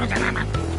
Yoruba.